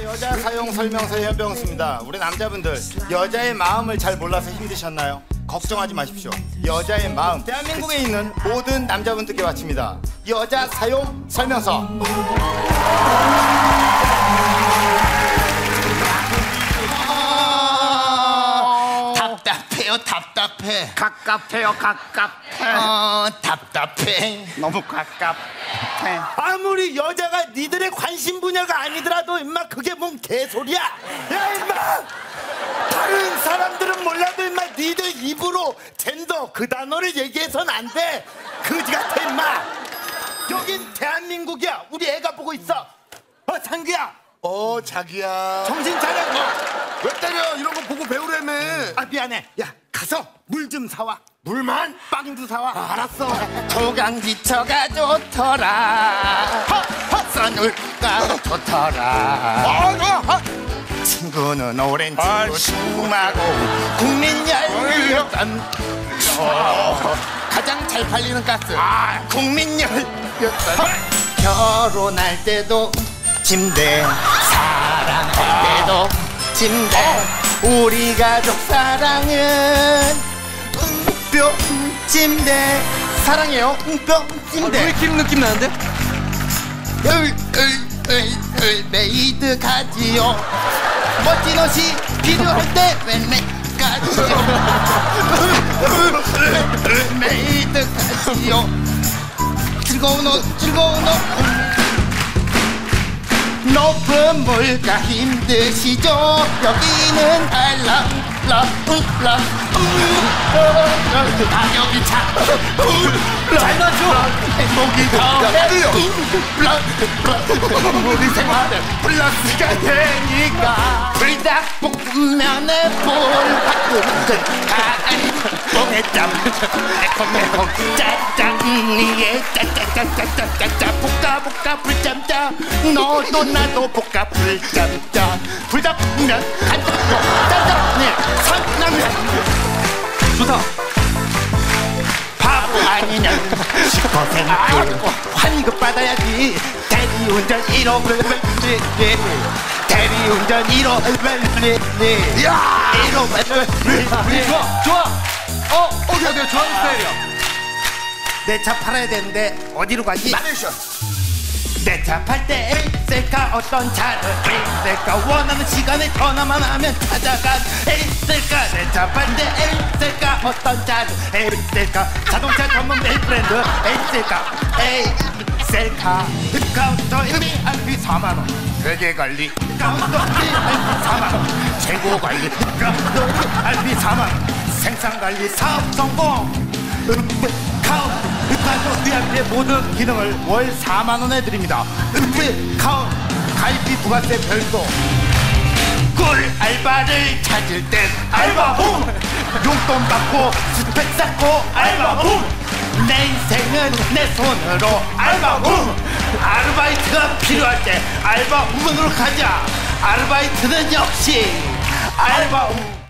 여자 사용 설명서의 현병수입니다. 우리 남자분들 여자의 마음을 잘 몰라서 힘드셨나요? 걱정하지 마십시오. 여자의 마음 대한민국에 있는 모든 남자분들께 바칩니다. 여자 사용 설명서. 답답해요 답답해 가깝해요 가깝해 어 답답해 너무 가깝 해 아무리 여자가 니들의 관심 분야가 아니더라도 임마 그게 뭔 개소리야? 야 임마! 다른 사람들은 몰라도 임마 니들 입으로 젠더 그 단어를 얘기해선 안 돼. 그지 같아 임마. 여긴 대한민국이야. 우리 애가 보고 있어. 어 상규야. 어 자기야 정신 차려. 어. 왜 때려 이런 거 보고 배우라며 아 미안해. 야 가서 물 좀 사와. 물만? 빵도 사와. 아, 알았어. 조강지처가 좋더라. 헛선울가 좋더라. 친구는 오랜 친구 충마고 국민열렸던 가장 잘 팔리는 가스. 국민열렸던 결혼할 때도 침대. 사랑할 때도 침대. 우리 가족 사랑은 뿅 침대. 사랑해요. 뿅 침대. 느낌 느낌 나는데? 메이드 가지요. 멋진 옷이 필요할 때 웬 메이드 가지요. 메이드 가지요. 즐거운 옷 즐거운 옷 높은 물가 힘드시죠? 여기는 알랑랑랑 가격이 차잘 넣어줘 행복이 더 우리 생활에 플러스가 되니까. 불닭볶음면에 불닭볶음 가까이 뽕 해짬 매콤 매콤. 짜장이에 짜짜짜짜짜짜 볶아 볶아 불짬짜. 너도 나도 볶아 불짬짜. 불닭볶음면 간장도 짜장면 산라면. 좋다. 바보 아니냐 10% 환급 받아야지. 대리운전 1호 대리운전 1호 야! 1호 좋아 좋아 어 오케이 오케이 좋아하는 스타일이야 내차 팔아야 되는데 어디로 가지? 나레이션 내차 팔 때 있을까 어떤 차를? 있을까 원하는 시간에 전화만 하면 찾아가 있을까 내 차 팔 때 있을까 어떤 차를? 있을까 자동차 전문 메이 브랜드. 있을까 있을까 카운터 1비 알피 4만원. 되게 관리. 카운터 1비 알피 4만원. 최고 관리. 카운터 1비 알피 4만 원 생산 관리 사업 성공 카운트 카운트 위아래의 모든 기능을 월 4만 원에 드립니다. 은빛 카운트 가입비 부가세 별도. 꿀 알바를 찾을 땐 알바홈 용돈 받고 스펙 쌓고 알바홈 내 인생은 내 손으로 알바홈 아르바이트가 필요할 때 알바홈으로 가자. 아르바이트는 역시 알바홈